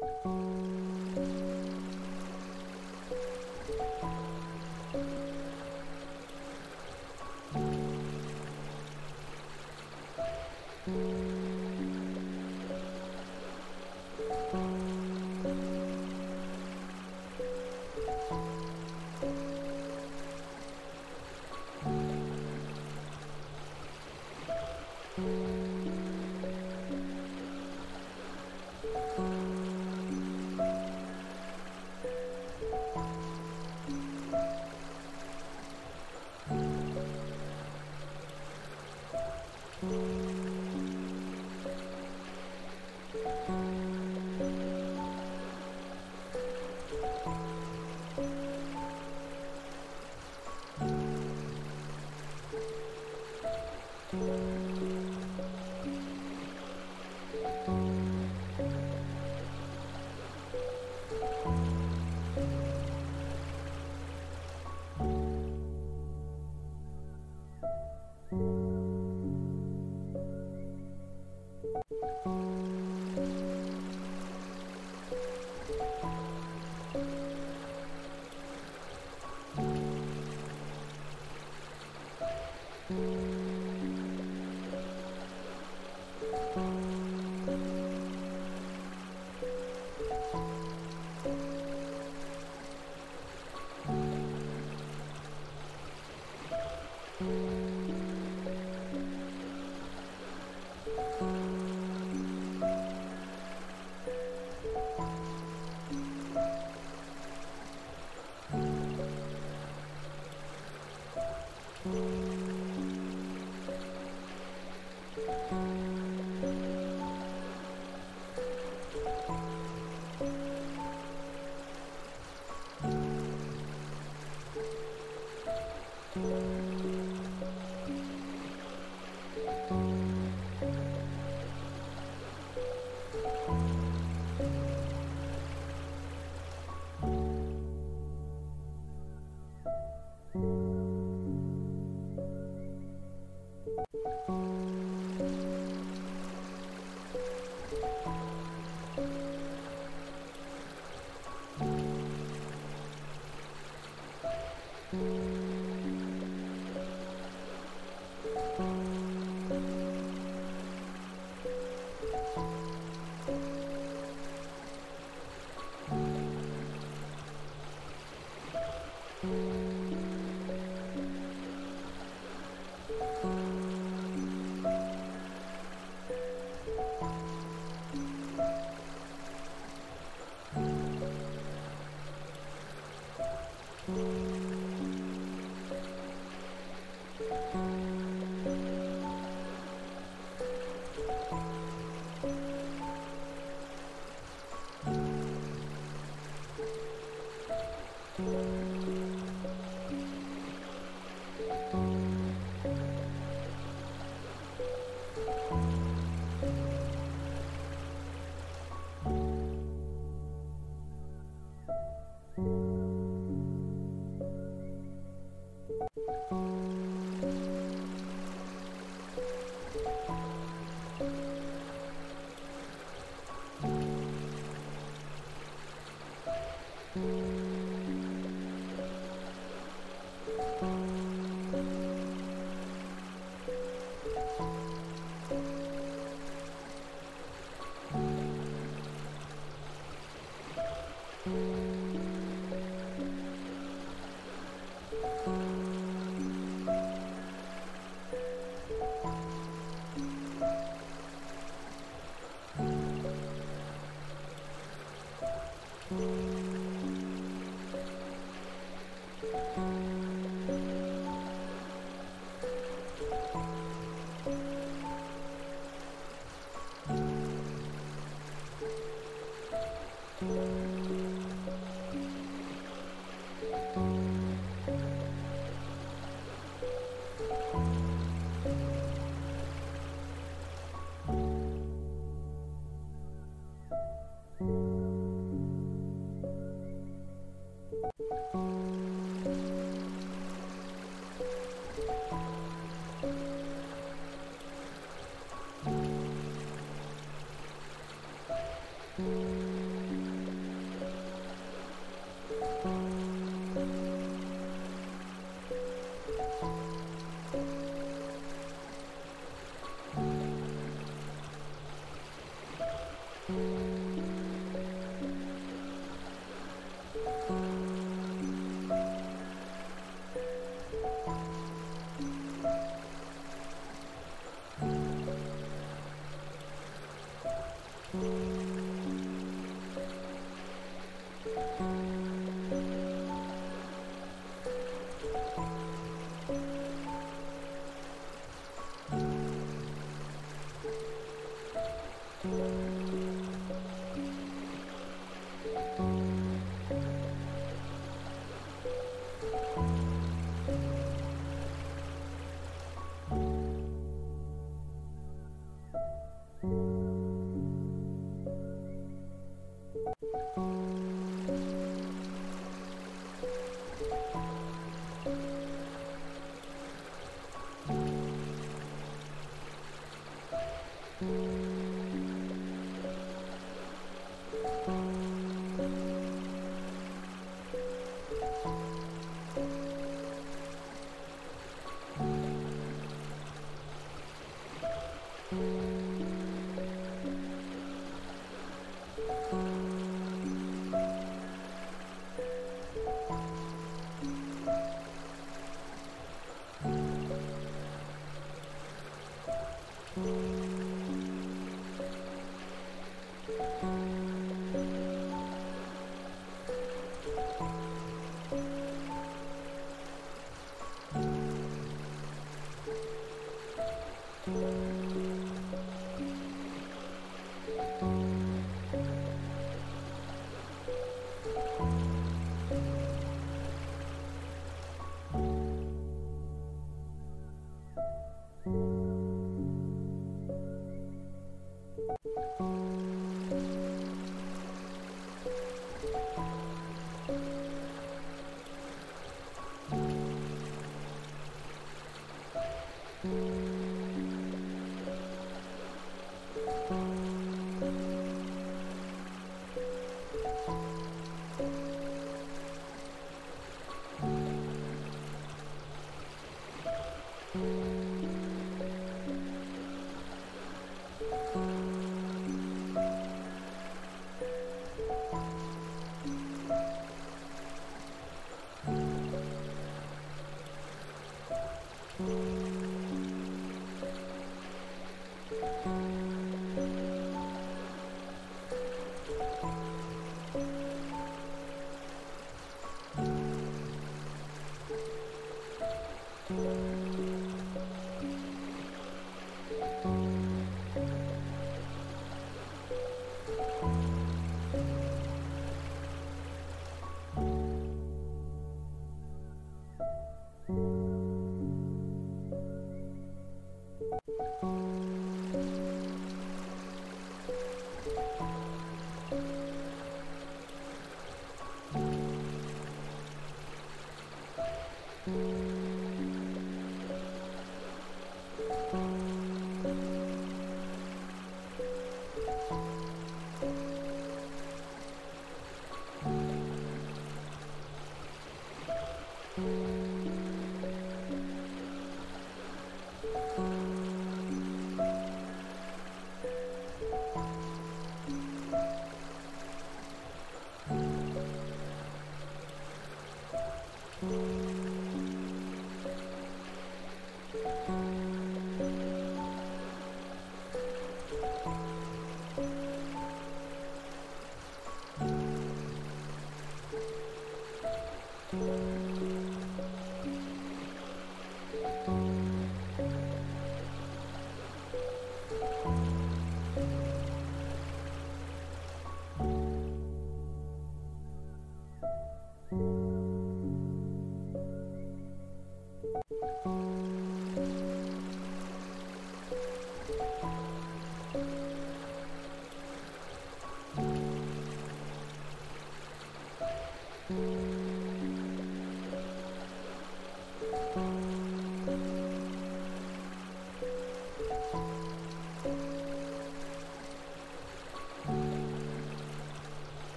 Música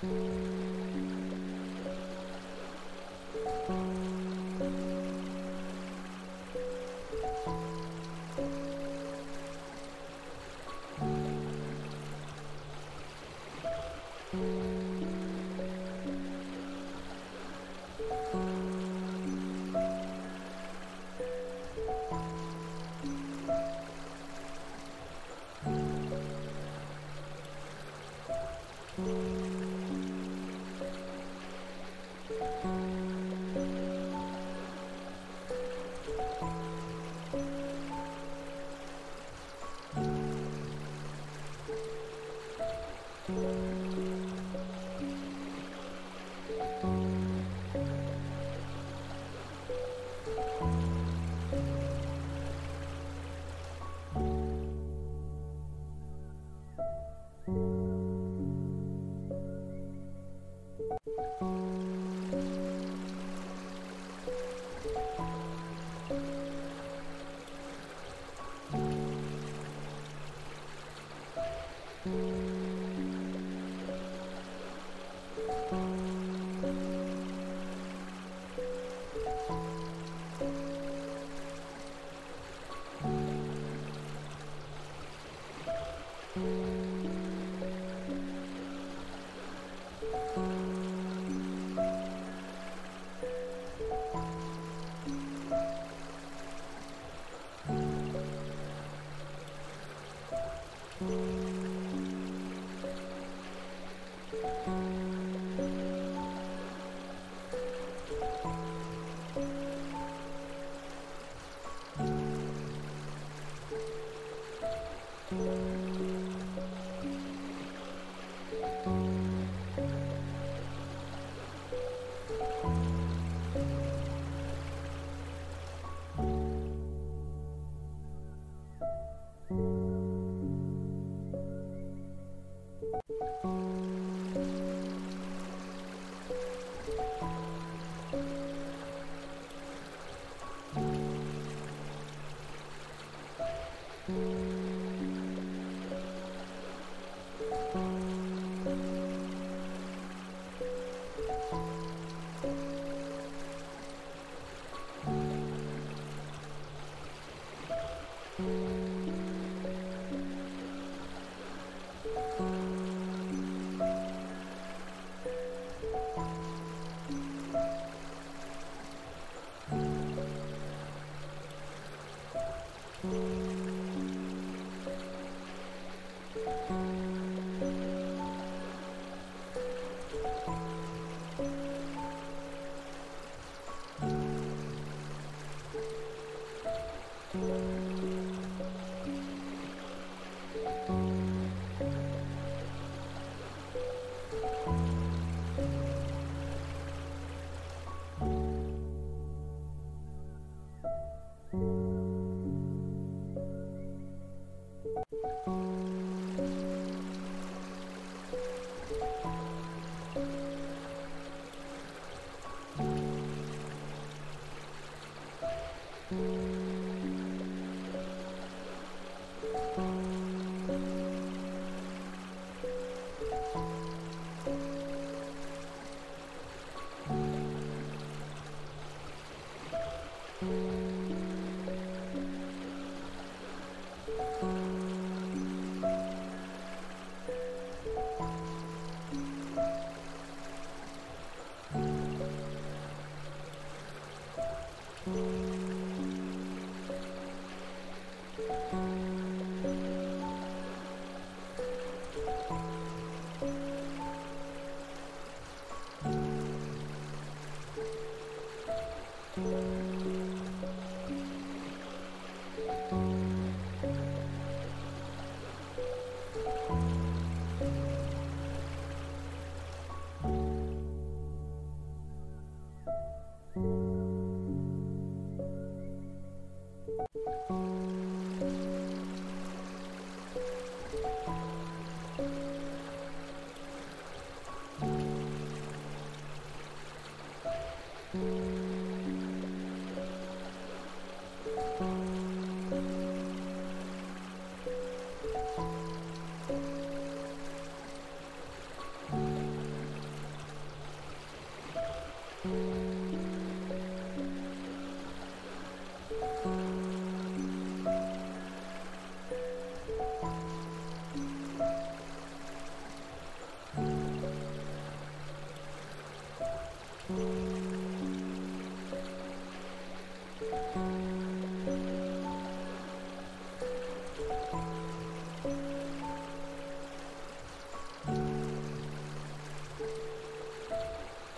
Thank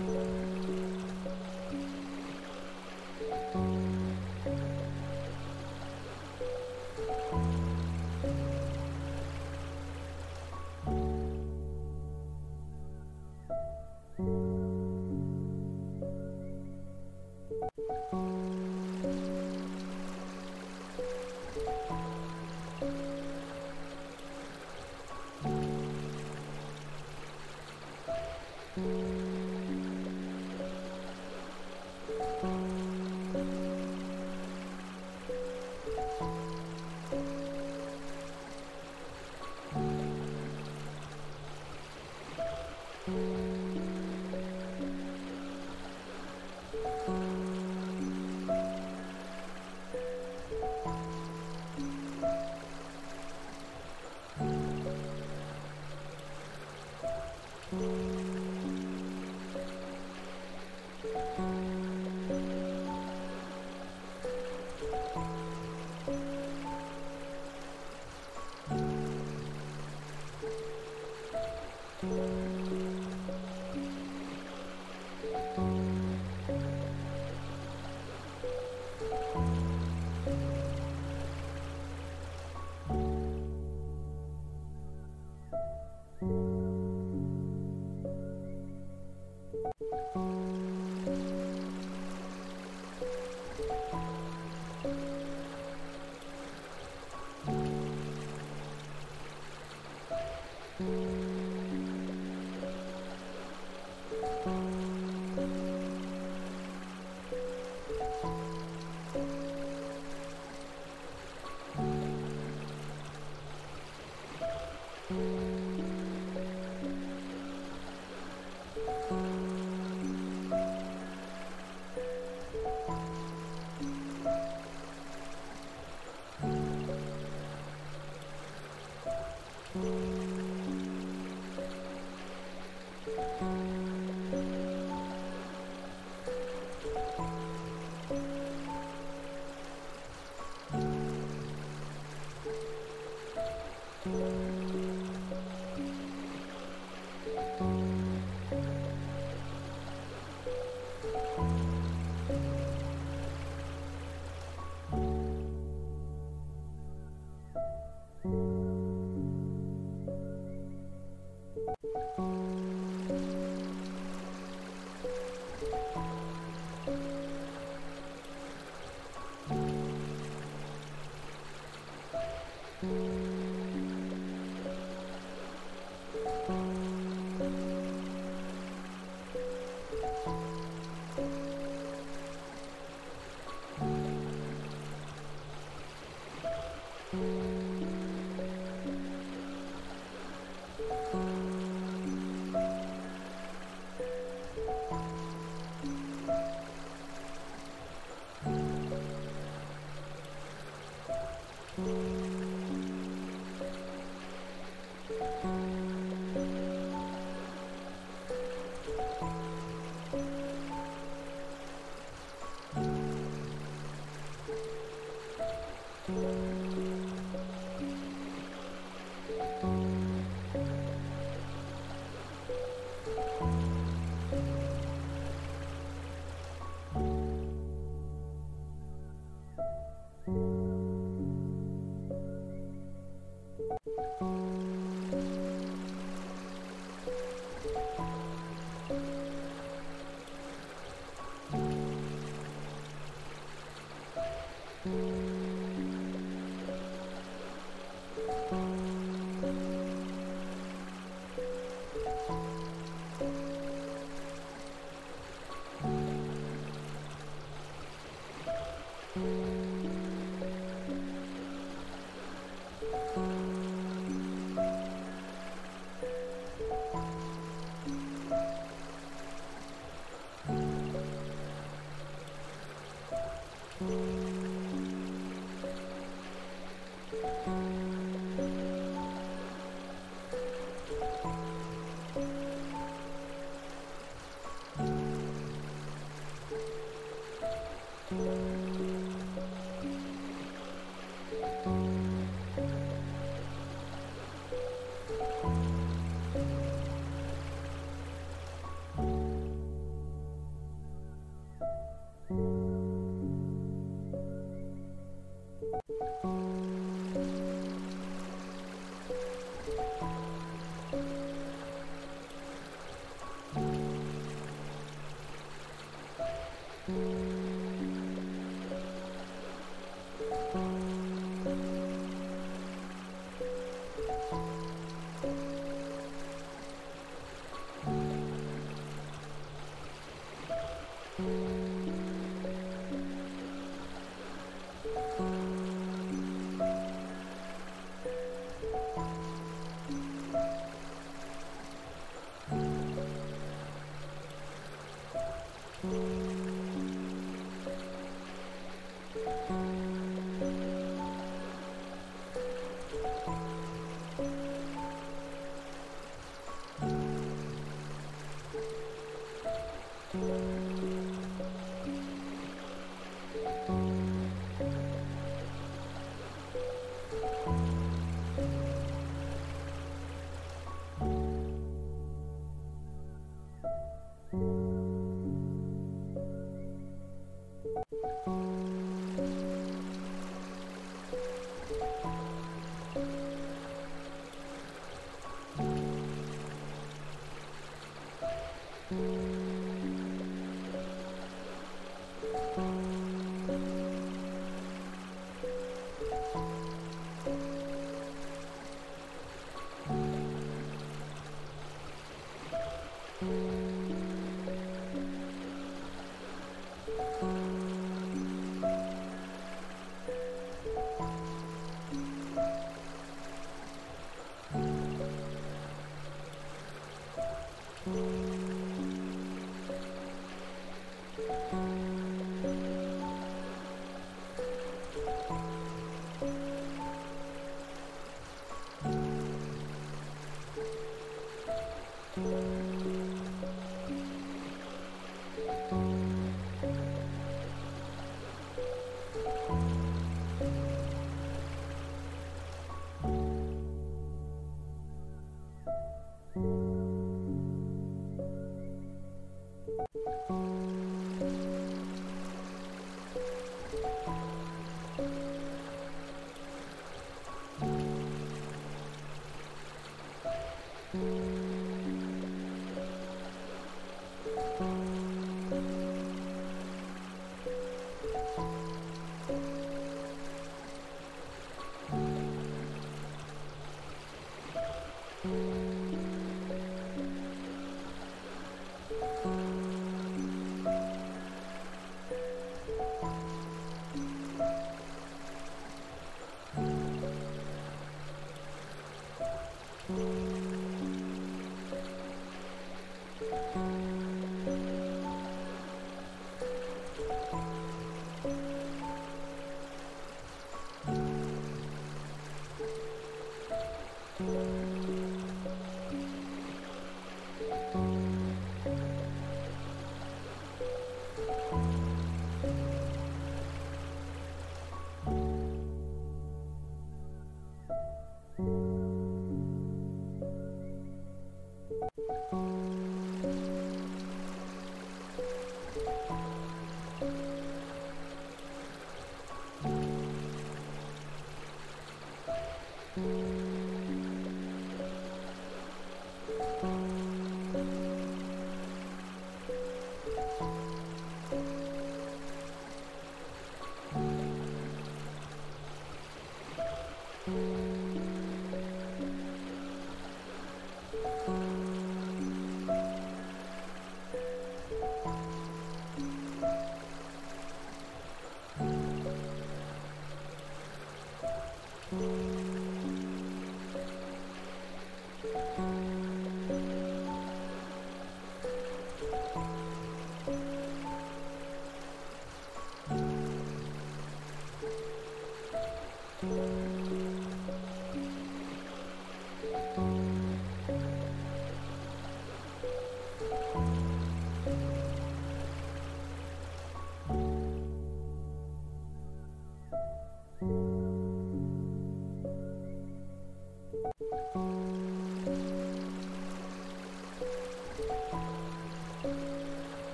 Música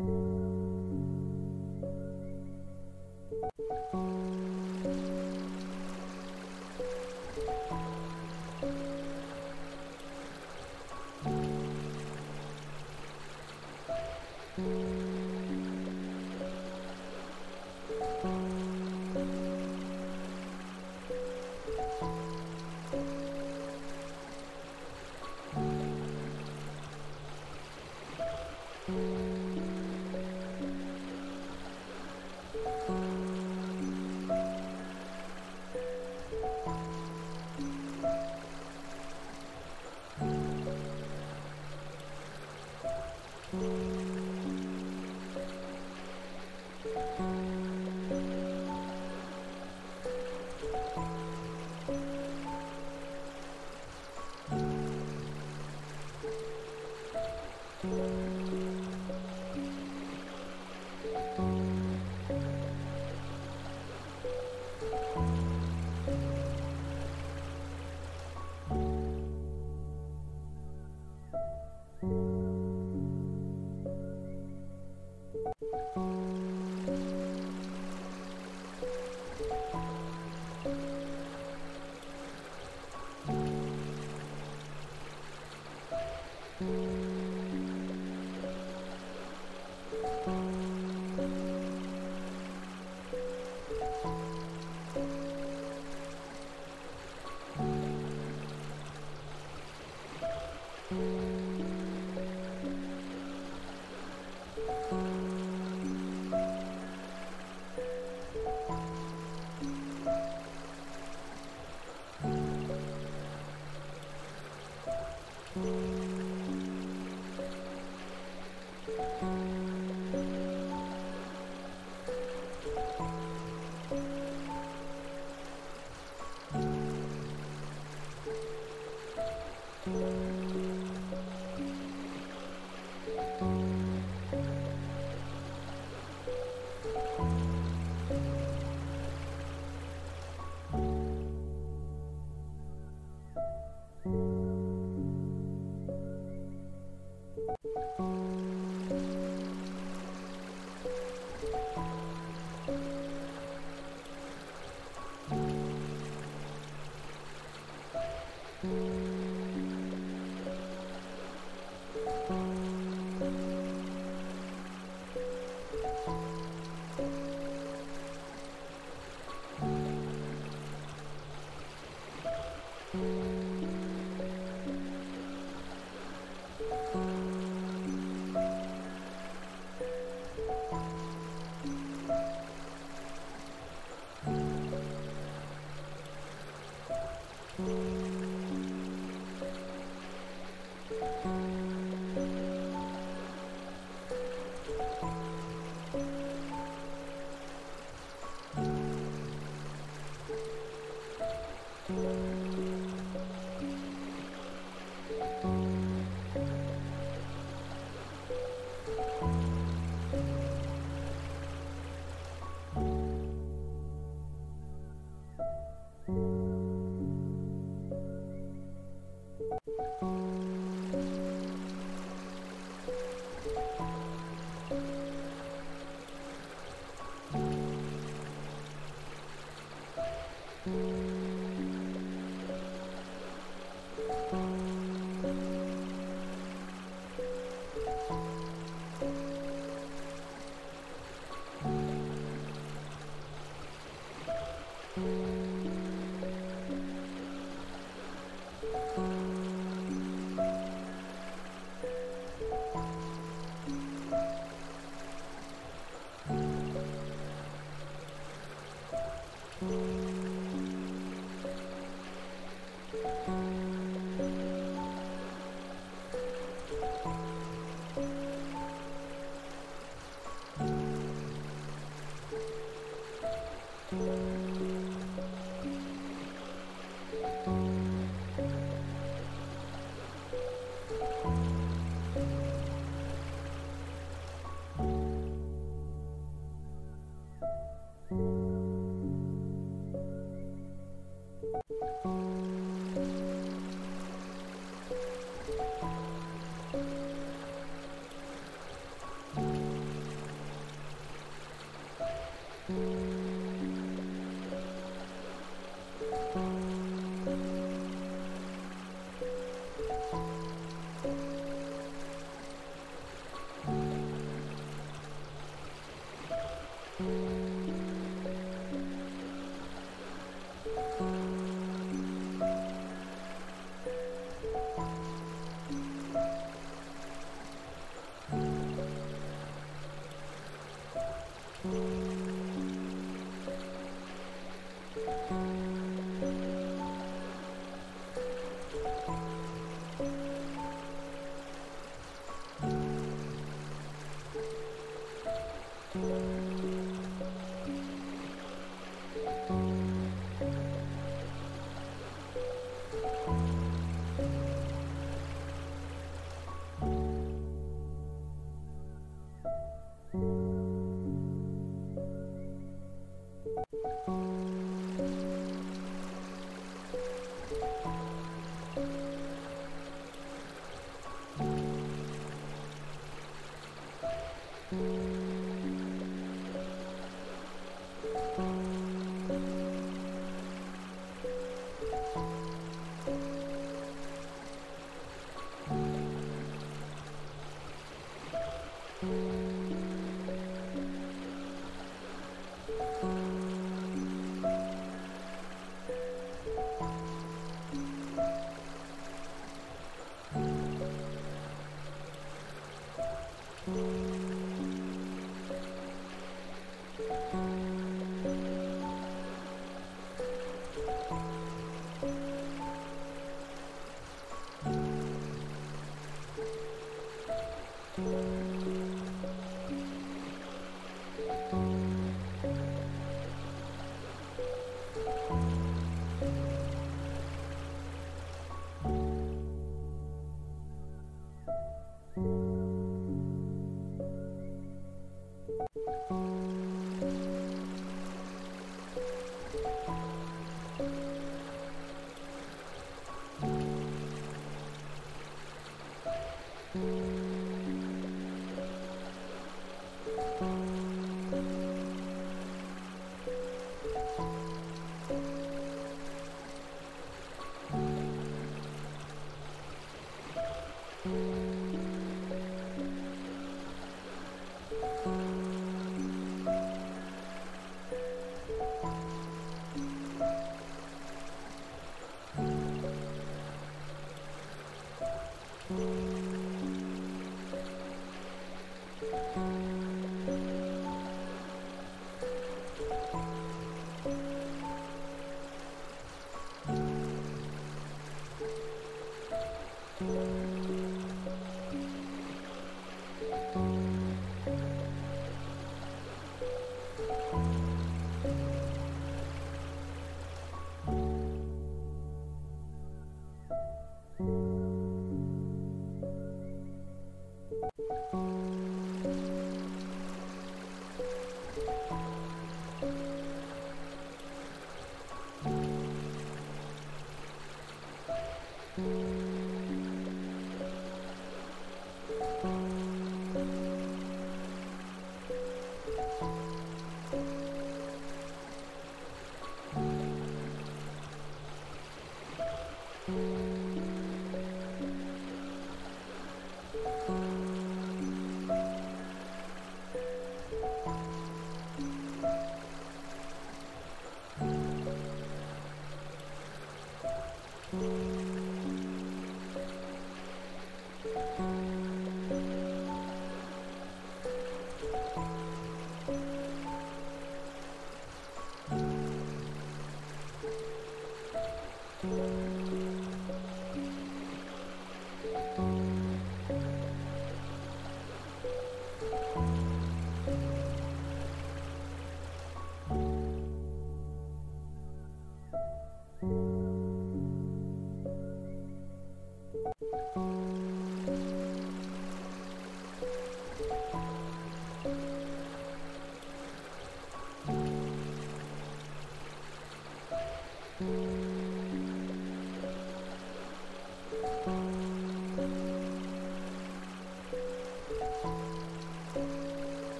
Música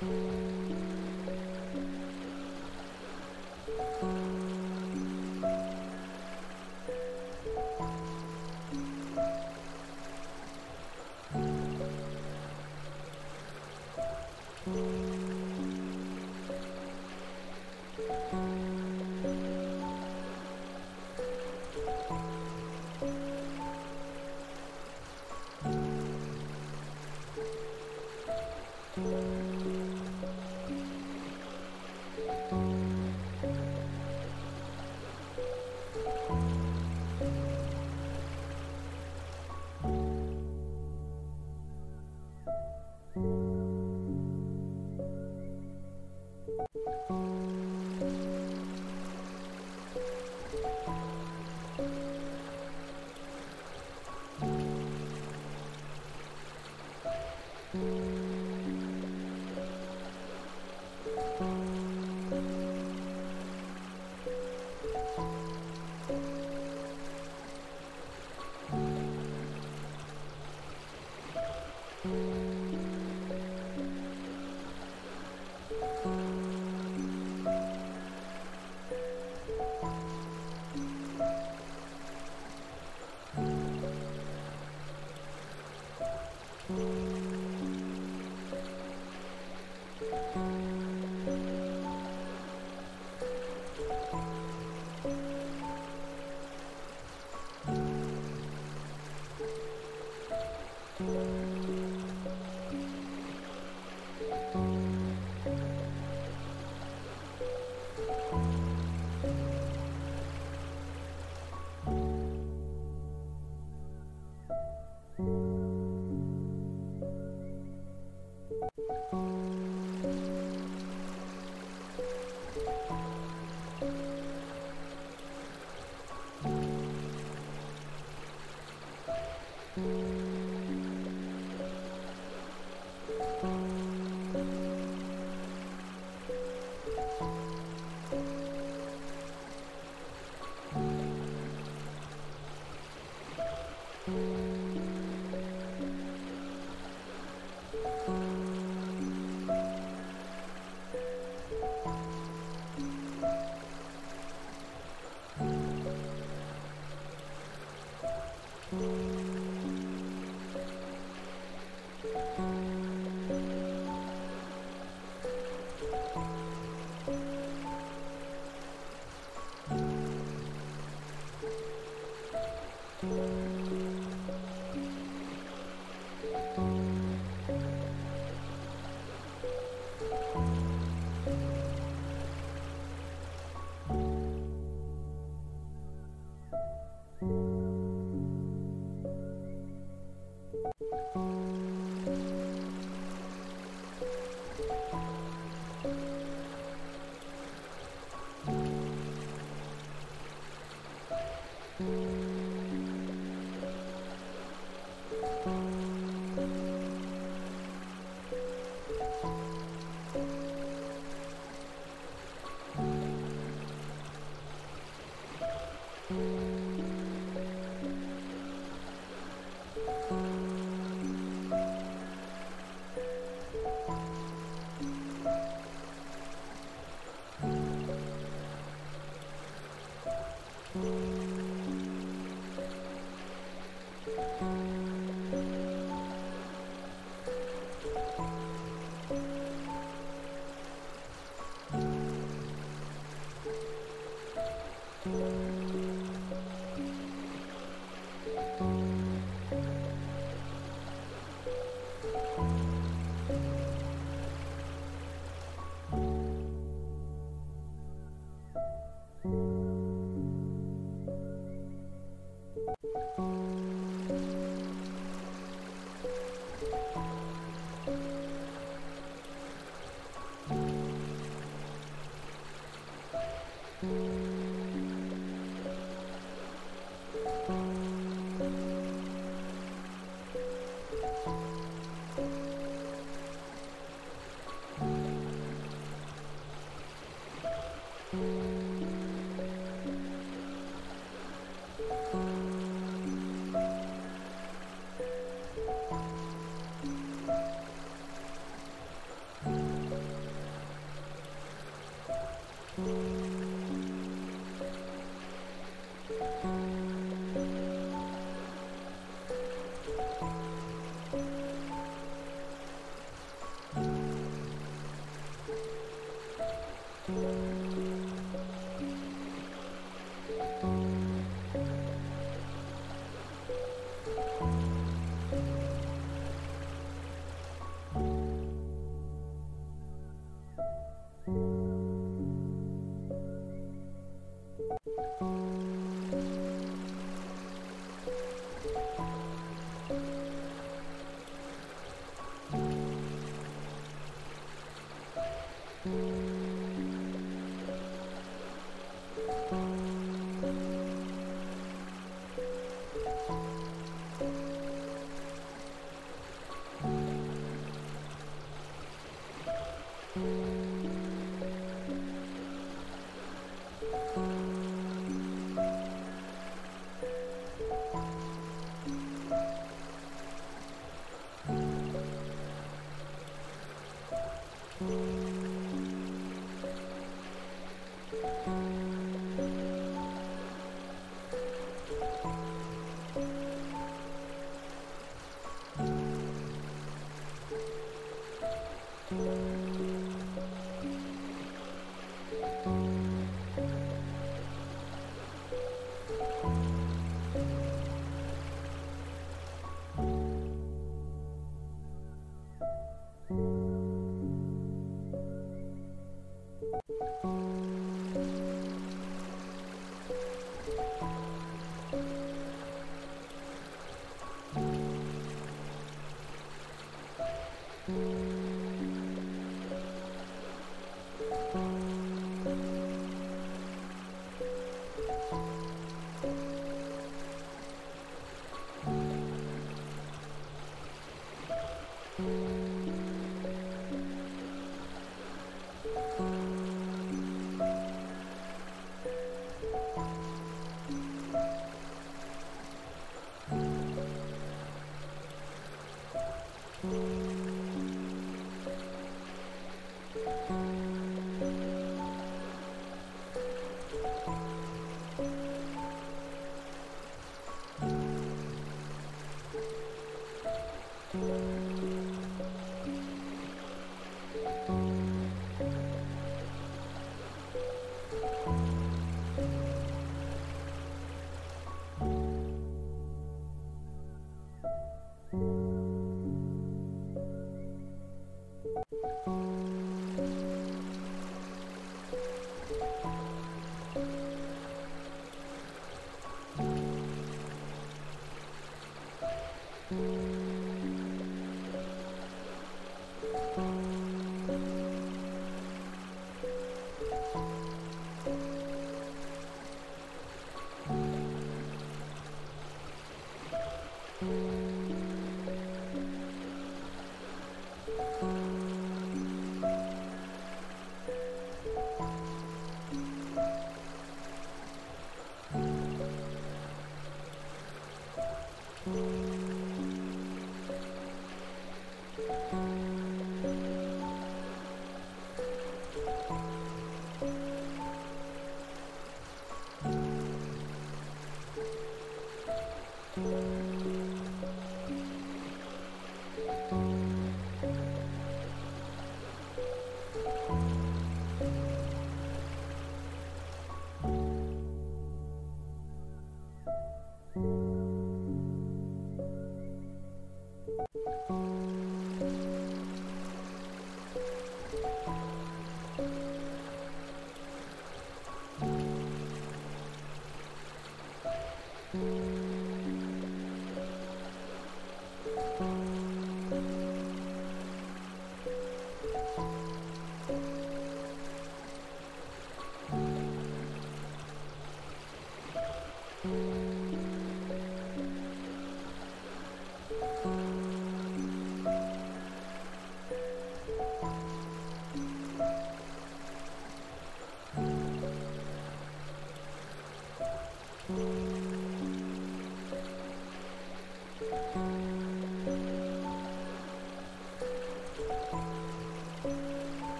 Música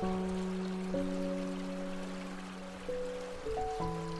thank you